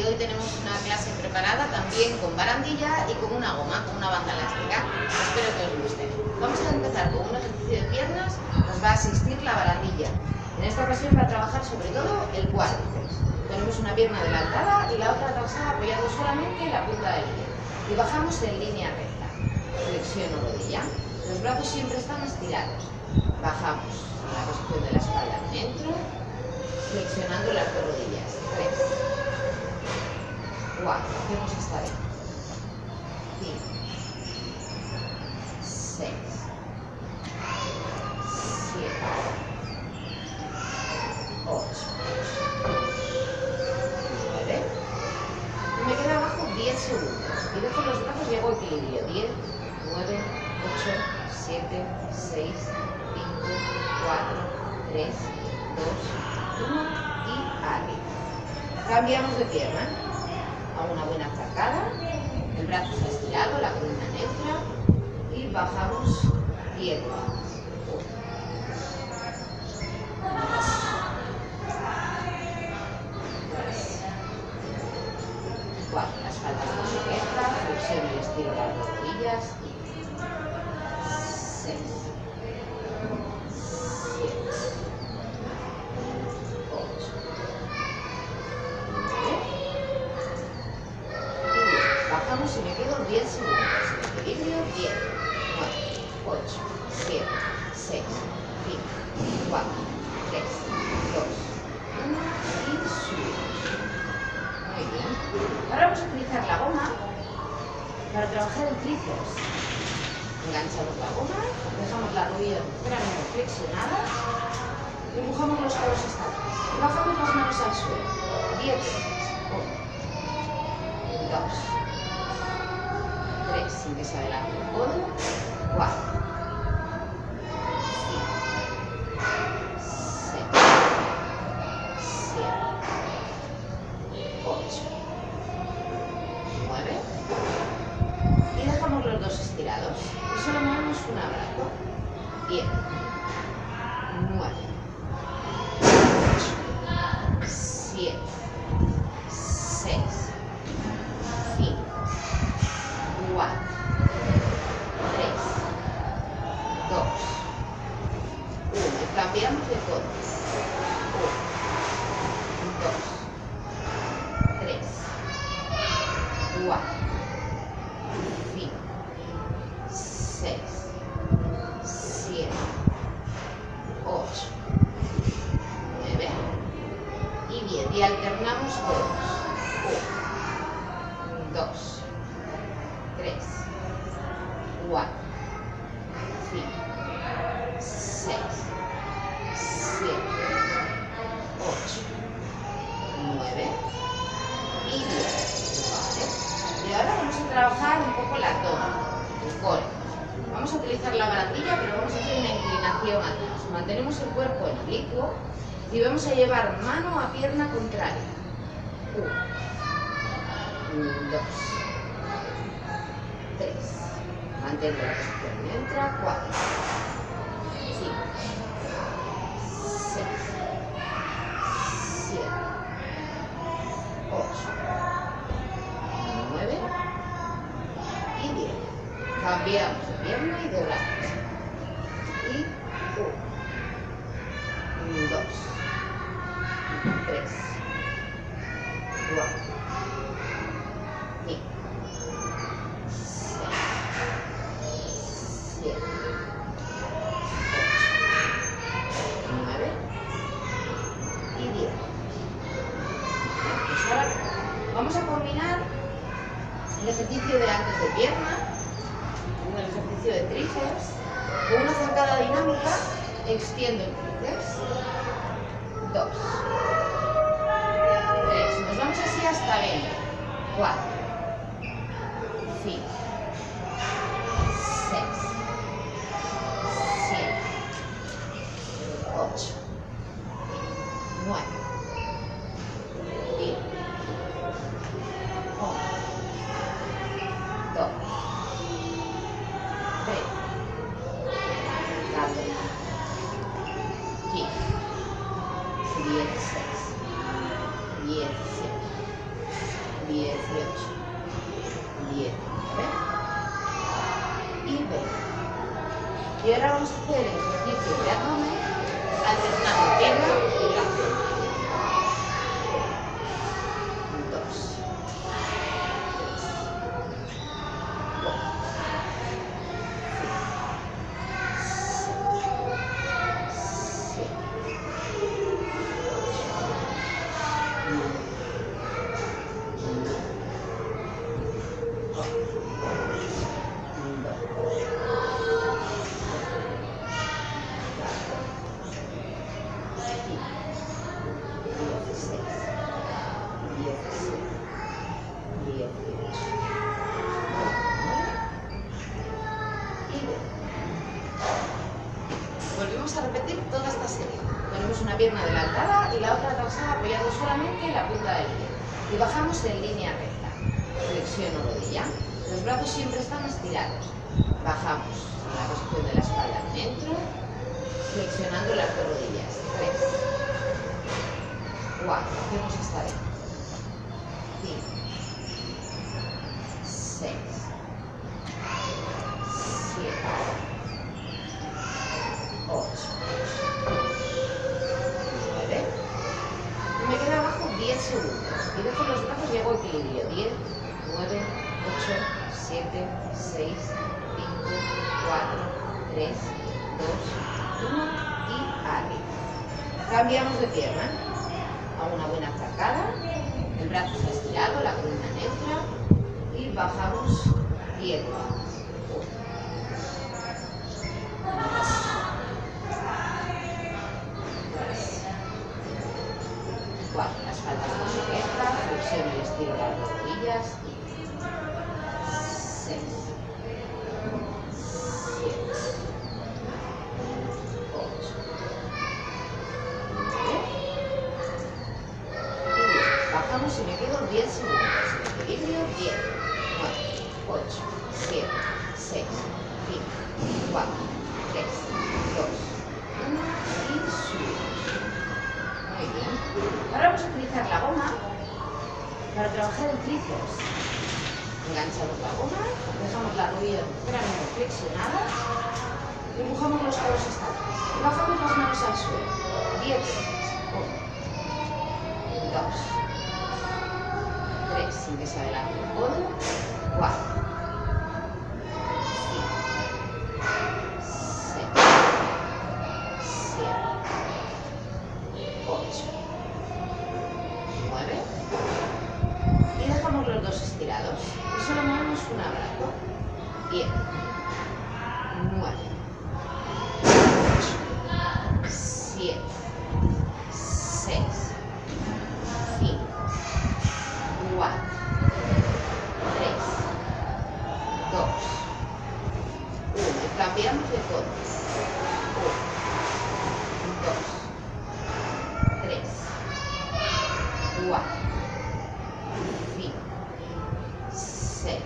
y hoy tenemos una clase preparada también con barandilla y con una goma, con una banda elástica. Espero que os guste. Vamos a empezar con un ejercicio de piernas, nos va a asistir la barandilla. En esta ocasión va a trabajar sobre todo el cuádriceps. Tenemos una pierna adelantada y la otra atrasada apoyando solamente la punta del pie. Y bajamos en línea recta. Flexiono rodilla. Los brazos siempre están estirados. Bajamos en la posición de la espalda dentro, flexionando las dos rodillas. Cuatro, hacemos hasta ahí. Cinco, seis, siete, ocho, nueve. Y me queda abajo 10 segundos. Y dejo los brazos y hago equilibrio. 10, 9, 8, 7, 6, 5, 4, 3, 2, 1 y arriba. Cambiamos de pierna una buena sacada. El brazo está estirado, la columna neutra y bajamos pierna. Cuatro, la espalda está sujeta, flexión y estiro las rodillas y seis, siete, ocho, nueve y diez. Bajamos y me quedo 10 segundos. En equilibrio, 10, 9, 8, 7, 6, 5, 4, 3, 2, 1 y subimos. Muy bien. Ahora vamos a utilizar la goma para trabajar el tríceps. Enganchamos la goma, dejamos la rodilla ligeramente flexionada y empujamos los codos hasta atrás. Bajamos las manos al suelo. 10 1, 2, 3, sin que se adelante el codo, 4, 2 1 y cambiamos de codo 1 2 3 4 5 6 7 8 9 y 10 y alternamos codos 1 2 3 4 la toma el core vamos a utilizar la barandilla pero vamos a hacer una inclinación atrás mantenemos el cuerpo en oblicuo y vamos a llevar mano a pierna contraria. 1 2 3 mantengo la posición neutra 4 5 6 cambiamos pierna y de brazos. Y 1 2 3 4 4 5 6 7 8 9 10 Deus. Pierna adelantada y la otra atrasada apoyando solamente la punta del pie. Y bajamos en línea recta. Flexiono rodilla. Los brazos siempre están estirados. Bajamos en la posición de la espalda dentro, flexionando las dos rodillas. Tres. Cuatro. Hacemos hasta dentro. Cinco. Una buena sacada. El brazo está estirado, la columna neutra. Y bajamos pierna. Cuatro. La espalda está sujeta, flexiono y estiro las rodillas. Seis. Y me quedo 10 segundos. En equilibrio, 10. 9, 8, 7, 6, 5, 4, 3, 2, 1 y subimos. Muy bien. Ahora vamos a utilizar la goma para trabajar el tríceps. Enganchamos la goma, dejamos la rodilla ligeramente flexionada empujamos los codos hasta atrás. Bajamos las manos al suelo. 10, 1, 2, 3, sin que se adelante el codo, 4, 5, 6, 7, 8, 9 y dejamos los dos estirados. Y solo movemos un abrazo. 10 9 6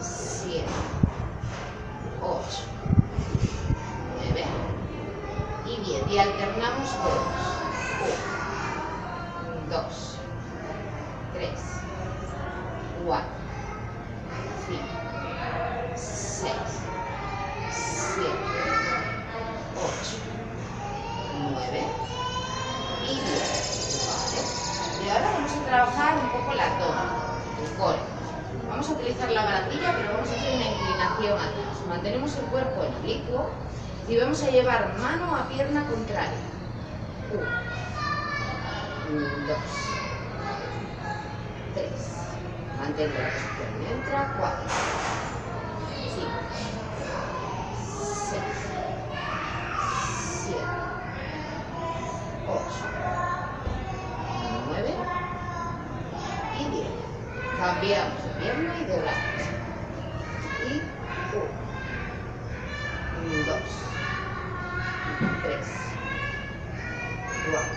7 8 9 y 10 y alternamos codos 1 2 3 4 5 6 7 8 9 y 10. ¿vale? Y ahora vamos a trabajar un poco la toma, el core. Vamos a utilizar la barandilla, pero vamos a hacer una inclinación atrás. Mantenemos el cuerpo en oblicuo y vamos a llevar mano a pierna contraria. Uno, dos, tres. Mantengo la posición neutra. Cuatro, cinco, seis, Cambiamos de pierna y doblamos. Y 1, 2, 3, 4,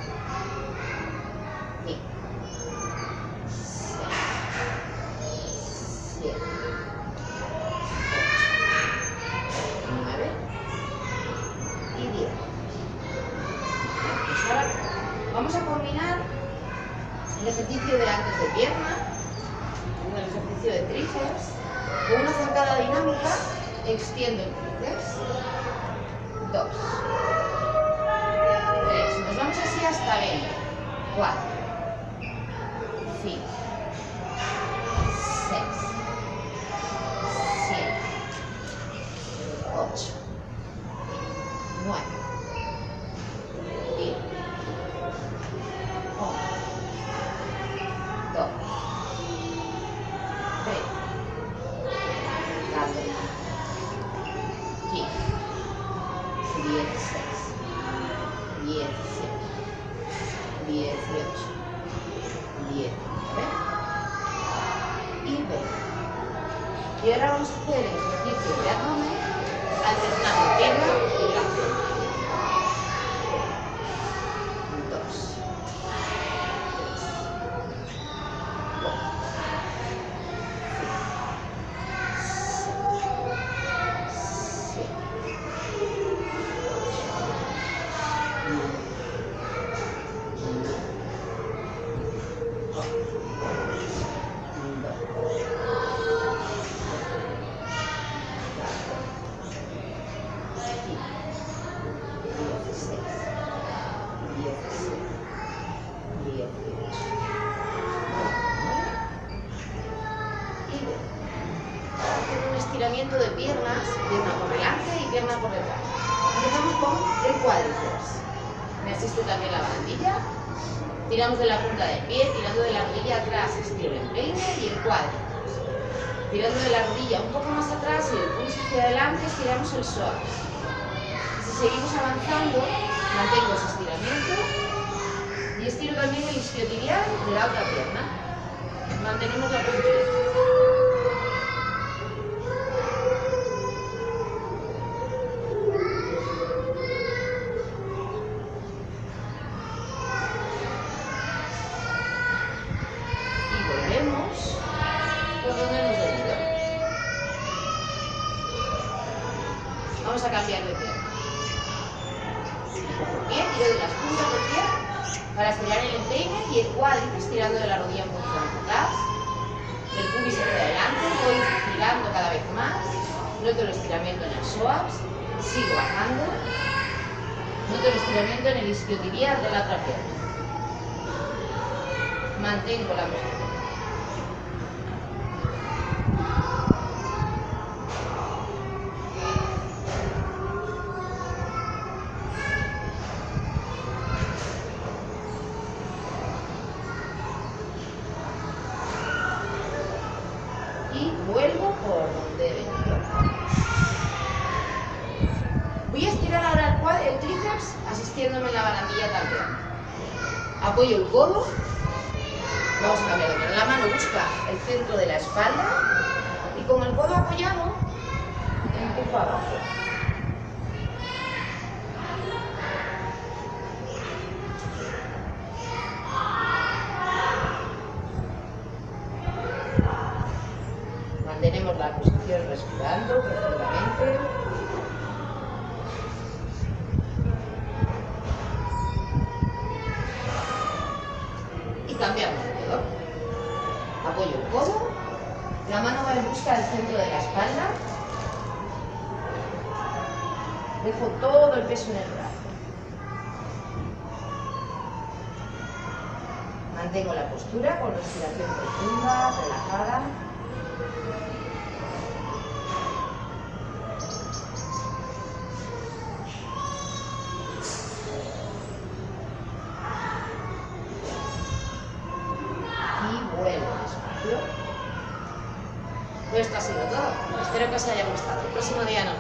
5, 6, 7, 8, 9 y 10. Pues ahora vamos a combinar el ejercicio de antes de pierna haciendo el ejercicio de tríceps. Con una zancada dinámica, extiendo el tríceps. Dos. Tres. Nos vamos así hasta 20. Cuatro. Ahora vamos a hacer el ejercicio de abdomen alternando pierna y brazo. Tirando de la rodilla atrás, estiro el empeine y el cuádriceps. Tirando de la rodilla un poco más atrás y el pulso hacia adelante, estiramos el psoas. Si seguimos avanzando, mantengo ese estiramiento y estiro también el isquiotibial de la otra pierna. Mantenemos la postura. El estiramiento en el psoas, sigo bajando. El estiramiento en el isquiotibial de la otra pierna. Mantengo la postura. El, tríceps asistiéndome en la barandilla también. Apoyo el codo. Vamos a cambiar de. La mano busca el centro de la espalda y con el codo apoyado empujo abajo. Mantenemos la posición respirando profundamente. Cambiamos codo. Apoyo el codo. La mano va en busca del centro de la espalda. Dejo todo el peso en el brazo. Mantengo la postura con respiración profunda, relajada. y vuelvo despacio. Pues esto ha sido todo. Espero que os haya gustado. El próximo día vemos.